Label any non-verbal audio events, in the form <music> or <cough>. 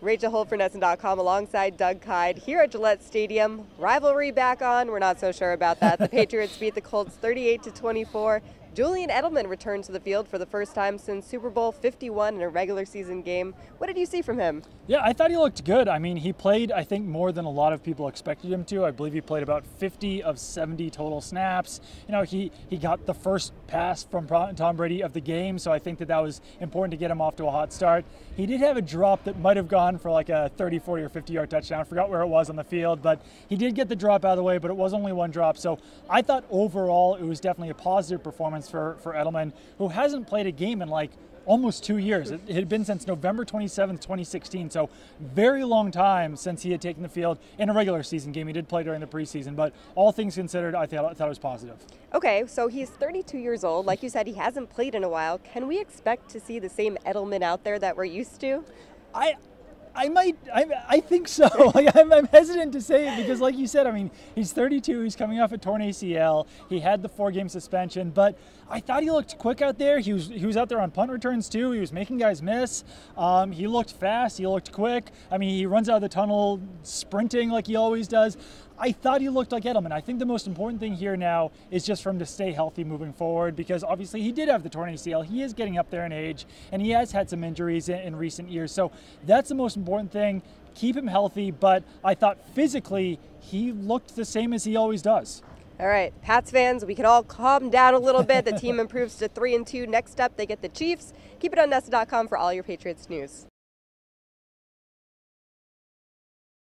Rachel Holt for alongside Doug Kyed here at Gillette Stadium. Rivalry back on. We're not so sure about that. The <laughs> Patriots beat the Colts 38 to 24. Julian Edelman returned to the field for the first time since Super Bowl 51 in a regular season game. What did you see from him? Yeah, I thought he looked good. I mean, he played, I think, more than a lot of people expected him to. I believe he played about 50 of 70 total snaps. You know, he, he got the first pass from Tom Brady of the game, so I think that that was important to get him off to a hot start. He did have a drop that might have gone for like a 30, 40, or 50 yard touchdown. I forgot where it was on the field, but he did get the drop out of the way, but it was only one drop. So I thought overall it was definitely a positive performance for, for Edelman, who hasn't played a game in like almost two years. It, had been since November 27th, 2016. So very long time since he had taken the field in a regular season game. He did play during the preseason, but all things considered, I thought, I thought it was positive. Okay, so he's 32 years old. Like you said, he hasn't played in a while. Can we expect to see the same Edelman out there that we're used to? I I might, I, I think so. <laughs> I'm, I'm, hesitant to say it because, like you said, I mean, he's 32. He's coming off a torn ACL. He had the four-game suspension, but I thought he looked quick out there. He was, he was out there on punt returns too. He was making guys miss. Um, he looked fast. He looked quick. I mean, he runs out of the tunnel sprinting like he always does. I thought he looked like Edelman. I think the most important thing here now is just for him to stay healthy moving forward because obviously he did have the torn ACL. He is getting up there in age and he has had some injuries in, in recent years. So that's the most important thing. Keep him healthy, but I thought physically he looked the same as he always does. All right, Pats fans, we can all calm down a little bit. The team <laughs> improves to 3 and 2. Next up, they get the Chiefs. Keep it on NESN.com for all your Patriots news.